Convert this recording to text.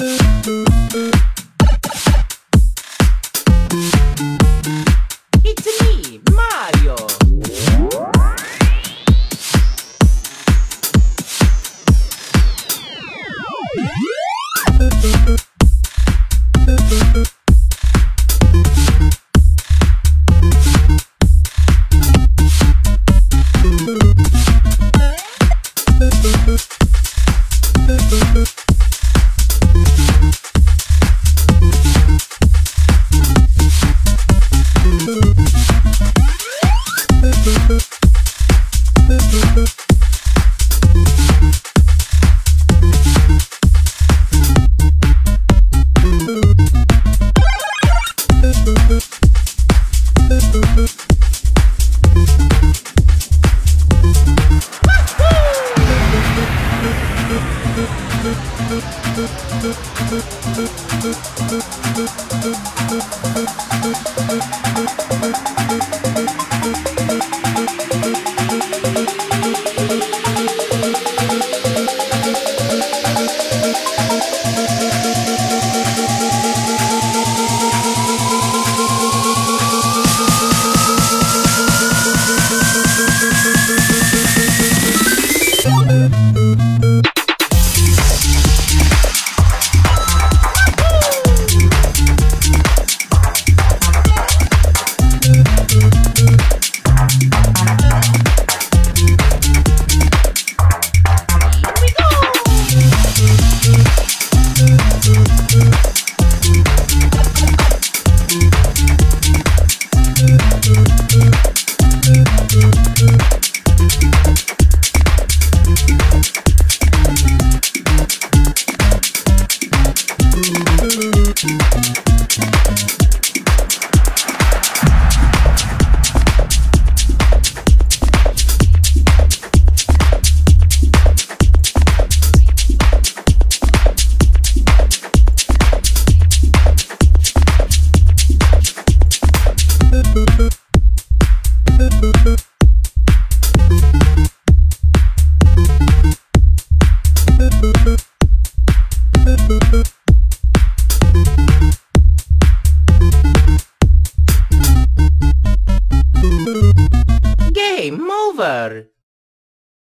It's me, over!